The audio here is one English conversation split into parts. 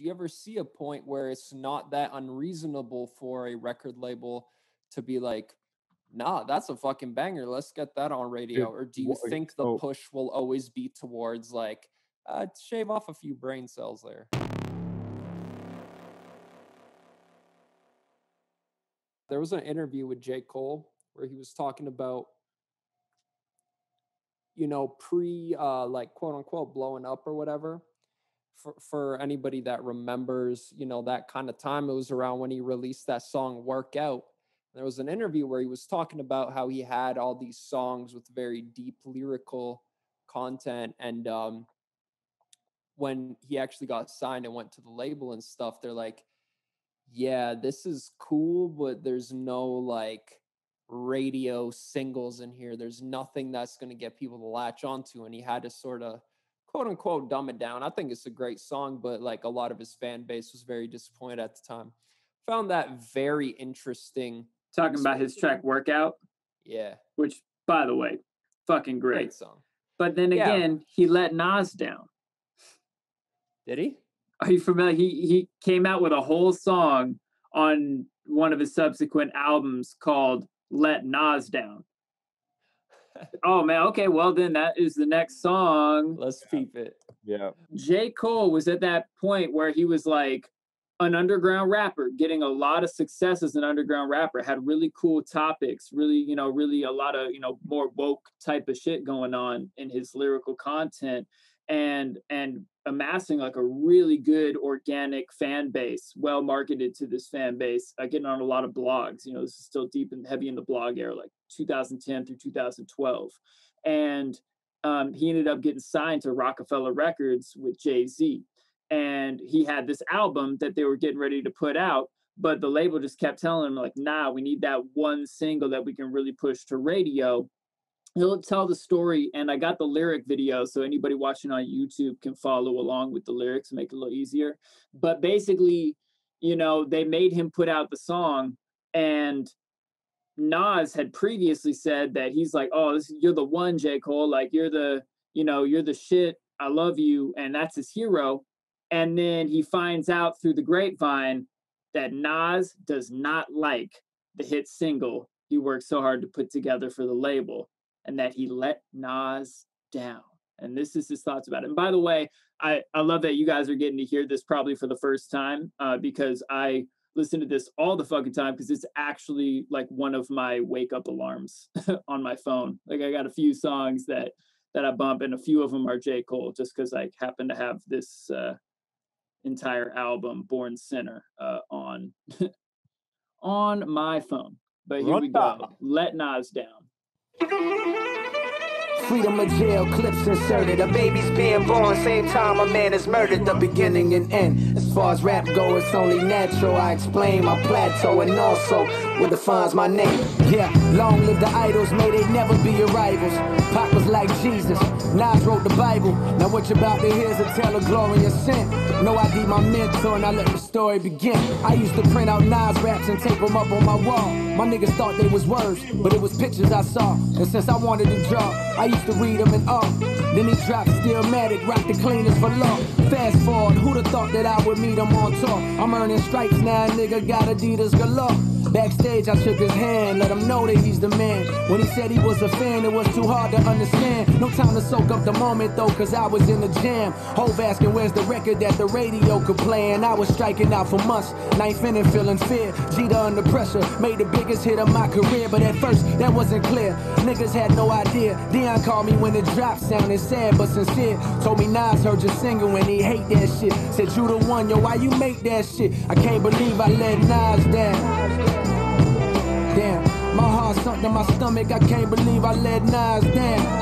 Do you ever see a point where it's not that unreasonable for a record label to be like, nah, that's a fucking banger. Let's get that on radio. Dude, or do you think the oh. push will always be towards like, uh, shave off a few brain cells there? There was an interview with J. Cole where he was talking about, you know, pre uh like quote unquote blowing up or whatever. For for anybody that remembers, you know, that kind of time, it was around when he released that song Workout. There was an interview where he was talking about how he had all these songs with very deep lyrical content and um when he actually got signed and went to the label and stuff, they're like, yeah, this is cool, but there's no like radio singles in here. There's nothing that's going to get people to latch onto. And he had to sort of quote unquote dumb it down. I think it's a great song, but like a lot of his fan base was very disappointed at the time. Found that very interesting. Talking about his track workout, Yeah, which by the way, fucking great great. song. But then Yeah. again, he let Nas down. Did he? Are you familiar? He he came out with a whole song on one of his subsequent albums called "Let Nas Down." Oh man, okay, well then that is the next song. Let's peep it. Yeah. J. Cole was at that point where he was like an underground rapper, getting a lot of success as an underground rapper, had really cool topics, really, you know, really a lot of, you know, more woke type of shit going on in his lyrical content and and amassing like a really good organic fan base, well marketed to this fan base, uh, getting on a lot of blogs. You know, this is still deep and heavy in the blog era, like 2010 through 2012. And um, he ended up getting signed to Rockefeller Records with Jay Z. And he had this album that they were getting ready to put out, but the label just kept telling him, like, nah, we need that one single that we can really push to radio. He'll tell the story, and I got the lyric video, so anybody watching on YouTube can follow along with the lyrics make it a little easier. But basically, you know, they made him put out the song, and Nas had previously said that he's like, "Oh, this, you're the one, J. Cole. Like you're the, you know, you're the shit. I love you," and that's his hero. And then he finds out through the grapevine that Nas does not like the hit single he worked so hard to put together for the label, and that he let Nas down. And this is his thoughts about it. And by the way, I I love that you guys are getting to hear this probably for the first time uh, because I listen to this all the fucking time because it's actually like one of my wake up alarms on my phone. Like I got a few songs that that I bump, and a few of them are J Cole, just because I happen to have this uh, entire album, Born Sinner, uh, on on my phone. But here we go. Rundown. Let Nas down. Freedom of jail, clips inserted. A baby's being born, same time a man is murdered. The beginning and end. As far as rap go, it's only natural. I explain my plateau and also what defines my name. Yeah, long live the idols, may they never be your rivals. Pac was like Jesus, Nas wrote the Bible. Now what you're about to hear is a tale of glory and sin. No ID my mentor, and I let the story begin. I used to print out Nas raps and tape them up on my wall. My niggas thought they was words, but it was pictures I saw. And since I wanted to draw, I used to read them in awe. Then he dropped Stillmatic, rock the cleanest for law. Fast forward, who'd have thought that I would meet him on tour? I'm earning stripes now, nigga, got Adidas galore. Backstage, I shook his hand, let him know that he's the man. When he said he was a fan, it was too hard to understand. No time to soak up the moment though, cause I was in the jam. Hove asking where's the record that the radio could play, and I was striking out for months. Ninth inning, feeling fear. Jeter under pressure, made the biggest hit of my career, but at first that wasn't clear. Niggas had no idea. Dion called me when the drop sounded sad but sincere. Told me Nas heard your single and he hate that shit. Said you the one, yo, why you make that shit? I can't believe I let Nas down. Damn, my heart sunk to my stomach. I can't believe I let Nas down.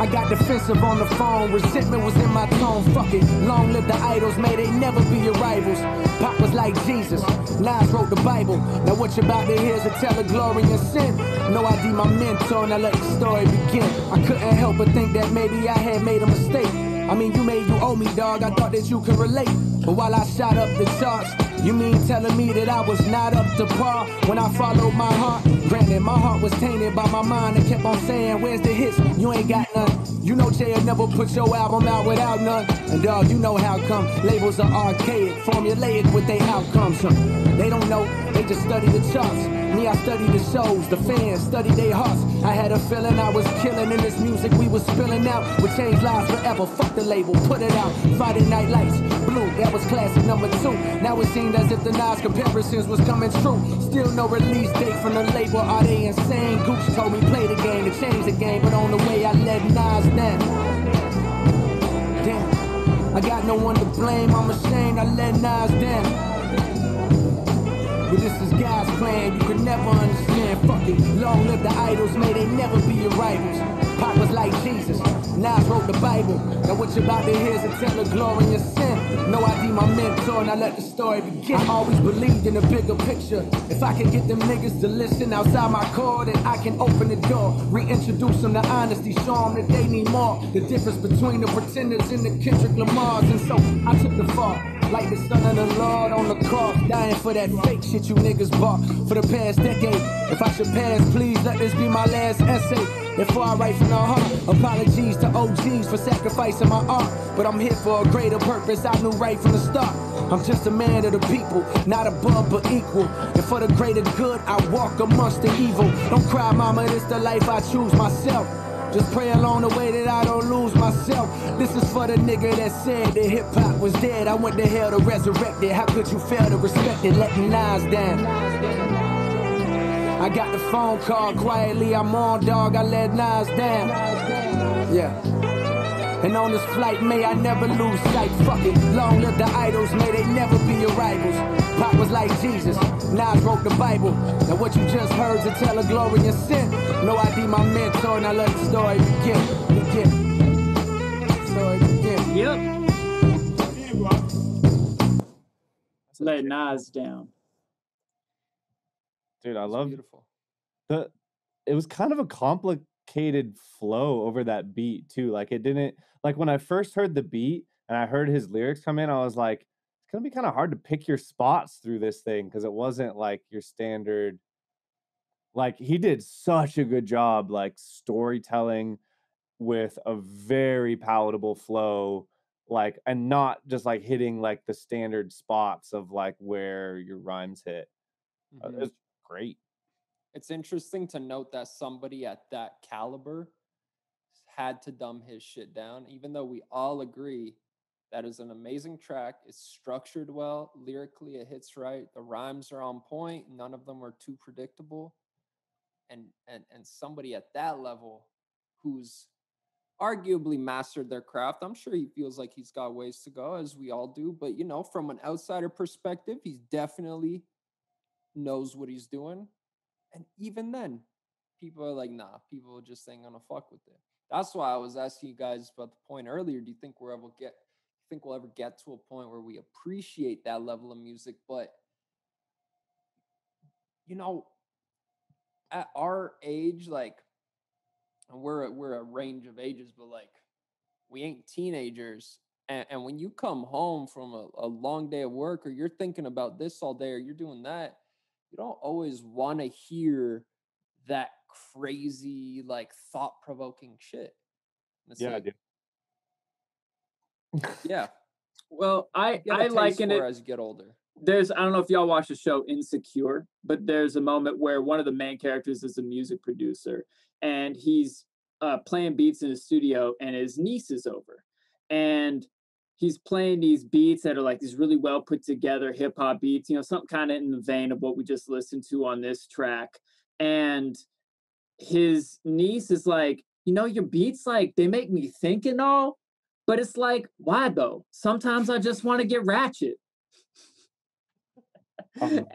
I got defensive on the phone, resentment was in my tone. Fuck it, long live the idols, may they never be your rivals. Pac was like Jesus, Nas wrote the Bible. Now what you about to hear is a tale of glory and sin. No ID my mentor, now let the story begin. I couldn't help but think that maybe I had made a mistake. I mean, you made you owe me, dog. I thought that you could relate. But while I shot up the charts, You mean telling me that I was not up to par when I followed my heart? Granted, my heart was tainted by my mind and kept on saying, Where's the hits? You ain't got none. You know Jay never put your album out without none. And dog, you know how come labels are archaic, formulaic with their outcomes. Huh? They don't know, they just study the charts. Me, I study the shows, the fans, study their hearts. I had a feeling I was killing in this music we was spilling out. Would change lives forever. Fuck the label, put it out. Friday Night Lights, Blue, that was classic number two. Now it seemed as if the Nas comparisons was coming true. Still no release date from the label. Are they insane? Gooch told me play the game to change the game, but on the way I let Nas down. Damn, I got no one to blame. I'm ashamed I let Nas down. But this is God's plan, you can never understand. Fuck it, long live the idols, may they never be your rivals. Pac was like Jesus, Nas wrote the Bible. Now what you about to hear is a tell of glorious sin. No ID my mentor, and I let the story begin. I always believed in the bigger picture. If I can get them niggas to listen outside my core, then I can open the door. Reintroduce them to honesty, show them that they need more. The difference between the pretenders and the Kendrick Lamars. And so I took the fall. Like the son of the Lord on the cross, dying for that fake shit you niggas bought for the past decade. If I should pass, please let this be my last essay. Before I write from the heart, apologies to OGs for sacrificing my art. But I'm here for a greater purpose, I knew right from the start. I'm just a man of the people, not above but equal. And for the greater good, I walk amongst the evil. Don't cry, mama, this the life I choose myself. Just pray along the way that I don't lose myself. This is for the nigga that said that hip hop was dead. I went to hell to resurrect it. How could you fail to respect it? Letting Nas down. I got the phone call quietly. I'm on, dog. I let Nas down. Yeah. And on this flight, may I never lose sight. Fuck it. Long live the idols, may they never be your rivals. Pac was like Jesus. Nas wrote the Bible. Now what you just heard's a tell of glory and sin. No ID my mentor, and I let the story begin. Begin. Story begin. Yep. Let Nas down. Dude, I love beautiful. the it was kind of a complicated flow over that beat too. Like it didn't like when I first heard the beat and I heard his lyrics come in, I was like, it's gonna be kind of hard to pick your spots through this thing because it wasn't like your standard. Like he did such a good job, like storytelling with a very palatable flow, like and not just like hitting like the standard spots of like where your rhymes hit. Uh, Mhm. It's great. It's interesting to note that somebody at that caliber had to dumb his shit down, even though we all agree that is an amazing track. It's structured well, lyrically, it hits right. The rhymes are on point. None of them are too predictable. And and and somebody at that level who's arguably mastered their craft. I'm sure he feels like he's got ways to go, as we all do. But you know, from an outsider perspective, he's definitely knows what he's doing. And even then, people are like, nah, people just ain't gonna fuck with it. That's why I was asking you guys about the point earlier. Do you think we'll ever get think we'll ever get to a point where we appreciate that level of music? But you know, at our age, like and we're we're a range of ages, but like we ain't teenagers. And, and when you come home from a, a long day of work, or you're thinking about this all day, or you're doing that, you don't always want to hear that crazy, like thought provoking shit. It's Yeah, like, dude. yeah. Well, I I a I taste liken it as you get older. there's I don't know if y'all watch the show Insecure, but there's a moment where one of the main characters is a music producer and he's uh, playing beats in his studio and his niece is over and he's playing these beats that are like these really well put together hip hop beats, you know, something kind of in the vein of what we just listened to on this track. And his niece is like, you know, your beats like they make me think and all, but it's like, why though? Sometimes I just want to get ratchet. Amazing.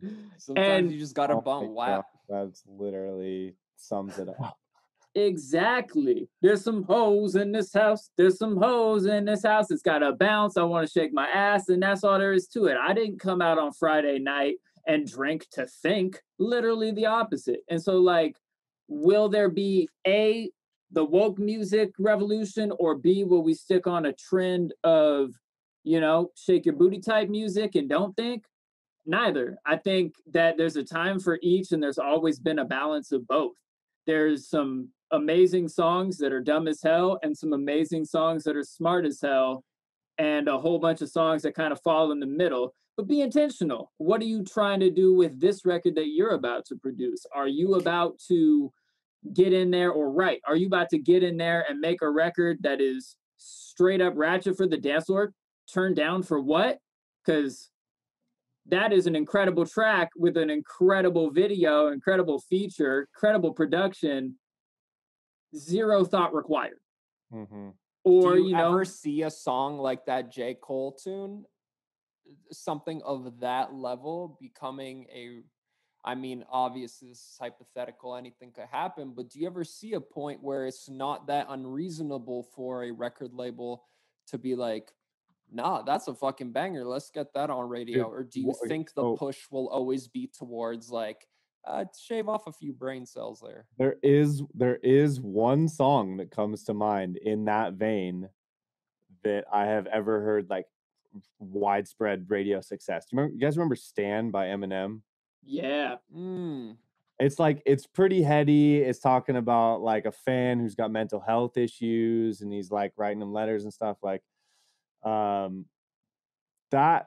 Sometimes And- you just gotta Oh my bump God, wow. That's literally sums it up. Exactly. There's some hoes in this house. There's some hoes in this house. It's got a bounce. I want to shake my ass, and that's all there is to it. I didn't come out on Friday night and drink to think. Literally the opposite. And so, like, will there be a the woke music revolution, or b will we stick on a trend of, you know, shake your booty type music and don't think? Neither. I think that there's a time for each and there's always been a balance of both. There's some amazing songs that are dumb as hell and some amazing songs that are smart as hell and a whole bunch of songs that kind of fall in the middle. But be intentional. What are you trying to do with this record that you're about to produce? Are you about to get in there or write? Are you about to get in there and make a record that is straight up ratchet for the dance floor turned down for what? Because that is an incredible track with an incredible video incredible feature incredible production zero thought required. Mm-hmm. Or Do you, you know, ever see a song like that J. Cole tune, something of that level becoming a I mean, obviously, this is hypothetical, anything could happen, but do you ever see a point where it's not that unreasonable for a record label to be like, nah, that's a fucking banger, let's get that on radio? Or do you think the oh. push will always be towards like, uh, shave off a few brain cells there. There is there is one song that comes to mind in that vein that I have ever heard like widespread radio success. Do you, remember, you guys remember "Stand" by Eminem? Yeah. Mm. It's like it's pretty heady. It's talking about like a fan who's got mental health issues, and he's like writing them letters and stuff. Like, um, that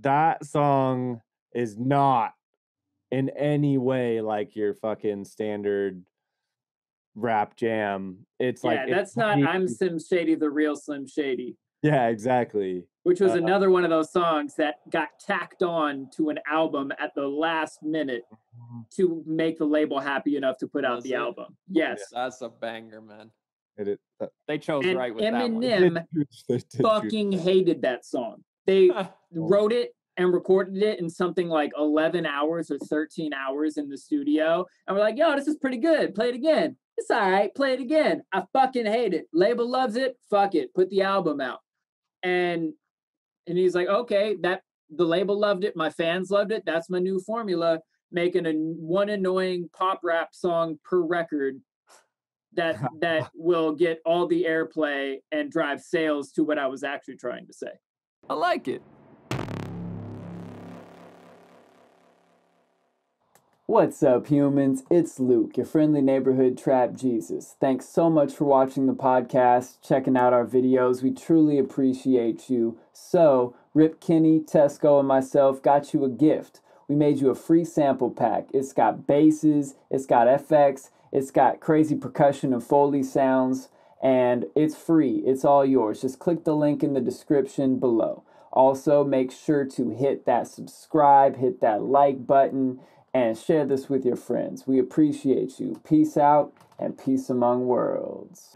that song is not in any way like your fucking standard rap jam. It's like yeah, like that's not I'm Slim Shady, the real Slim Shady. Yeah, exactly. Which was uh, another one of those songs that got tacked on to an album at the last minute mm-hmm. to make the label happy enough to put out the it? album. Yes, that's a banger, man. It, it, uh, they chose and right with that. Eminem fucking hated that song. They wrote it and recorded it in something like 11 hours or 13 hours in the studio. And we're like, yo, this is pretty good. Play it again. It's all right. Play it again. I fucking hate it. Label loves it. Fuck it. Put the album out. And and he's like, okay, that the label loved it. My fans loved it. That's my new formula. Making a one annoying pop rap song per record that that will get all the airplay and drive sales to what I was actually trying to say. I like it. What's up, humans? It's Luke, your friendly neighborhood trap Jesus. Thanks so much for watching the podcast, checking out our videos. We truly appreciate you. So, Rip Kenny, Tesco, and myself got you a gift. We made you a free sample pack. It's got basses, it's got FX, it's got crazy percussion and Foley sounds, and it's free. It's all yours. Just click the link in the description below. Also, make sure to hit that subscribe, hit that like button and share this with your friends. We appreciate you. Peace out and peace among worlds.